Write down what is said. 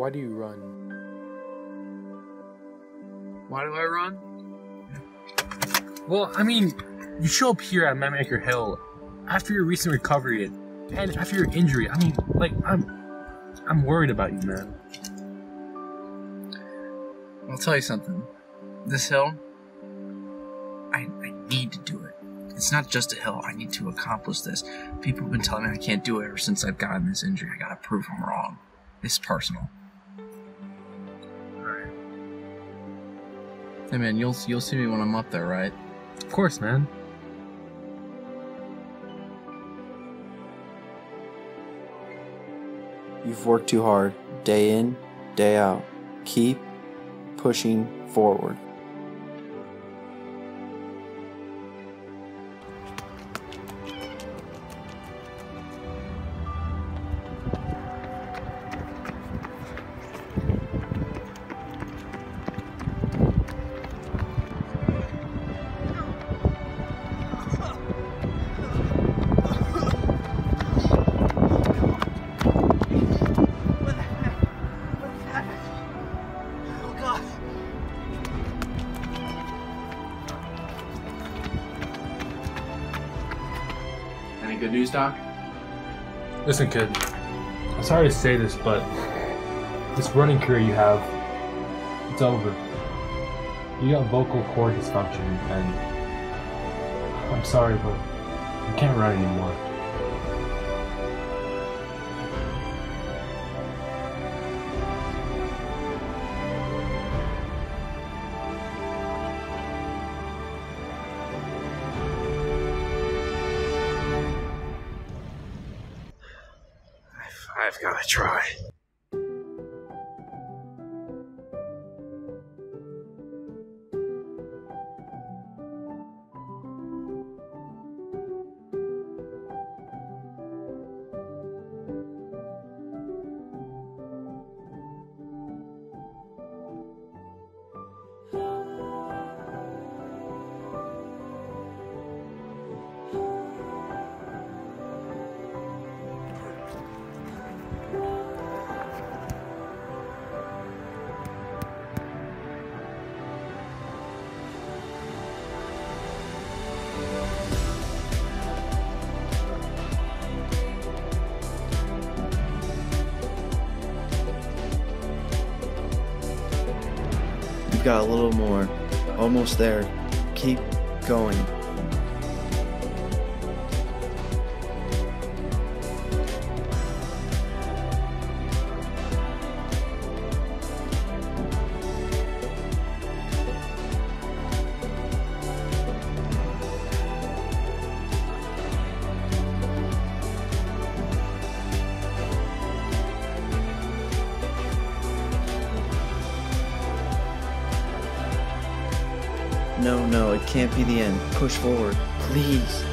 Why do you run? Why do I run? Well, I mean, you show up here at Man Maker Hill after your recent recovery and after your injury. I mean, like, I'm, I'm worried about you, man. I'll tell you something. This hill, I, I need to do it. It's not just a hill. I need to accomplish this. People have been telling me I can't do it ever since I've gotten this injury. I gotta prove them wrong. It's personal. Hey man, you'll you'll see me when I'm up there, right? Of course, man. You've worked too hard, day in, day out. Keep pushing forward. Good news, Doc? Listen, kid. I'm sorry to say this, but this running career you have, it's over. You got vocal cord dysfunction, and I'm sorry, but you can't run anymore. I've, I've gotta try. You've got a little more. Almost there. Keep going. No, no, it can't be the end. Push forward. Please.